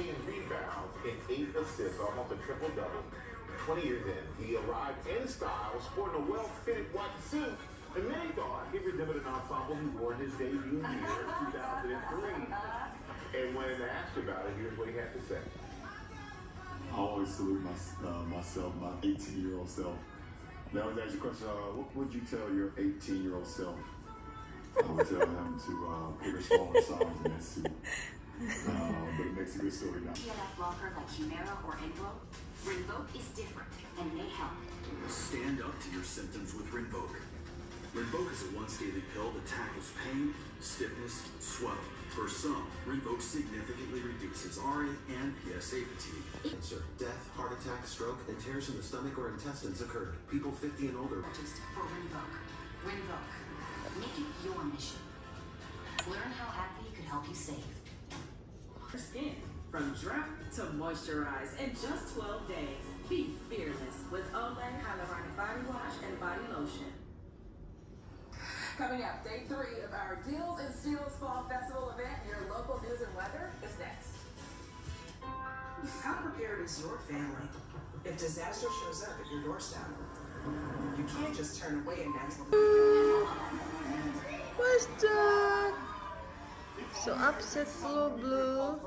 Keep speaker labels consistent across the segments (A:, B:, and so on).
A: 14 rebounds and 8 assists, almost a triple-double. 20 years in, he arrived in style, sporting a well-fitted white suit, and many thought he resembled an ensemble he wore in his debut year, 2003. And when asked about it, here's what he had to say.
B: I always salute my, uh, myself, my 18 year old self. Now, I was asked a question uh, what would you tell your 18 year old self? I would tell him to uh, put a smaller size in that suit. Uh, but makes a good story now.
C: TNF blocker like Humira or Invoke, Rinvoq is different and may help.
D: Stand up to your symptoms with Rinvoq. Rinvoq is a once daily pill that tackles pain, stiffness, swelling. For some, Rinvoq significantly reduces RA and PSA fatigue.
E: Cancer, death, heart attack, stroke, and tears in the stomach or intestines occurred. People 50 and older.
C: Just for Rinvoq. Rinvoq. Make it your mission. Learn how AbbVie could help you save.
F: Skin from drought to moisturize in just 12 days. Be fearless with Olay Hyaluronic Body Wash and Body Lotion.
G: Coming up, day three of our Deals and Steals Fall Festival event. Your local news and weather is next.
H: How prepared is your family if disaster shows up at your doorstep? You can't just turn away a natural.
I: What's that? So upset blue blue.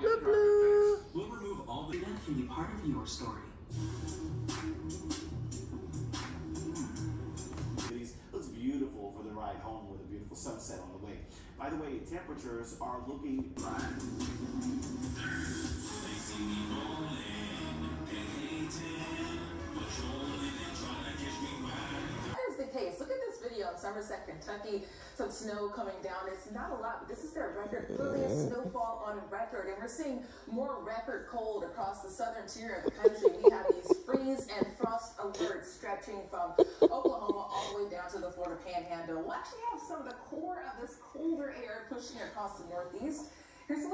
I: Blue blue.
D: We'll remove all the
F: That can be part of your story.
J: looks beautiful for the ride home with a beautiful sunset on the way. By the way, temperatures are looking
G: Somerset, Kentucky. Some snow coming down. It's not a lot, but this is their record, earliest mm-hmm. snowfall on record. And we're seeing more record cold across the southern tier of the country. We have these freeze and frost alerts stretching from Oklahoma all the way down to the Florida Panhandle. We'll actually have some of the core of this colder air pushing across the Northeast. Here's a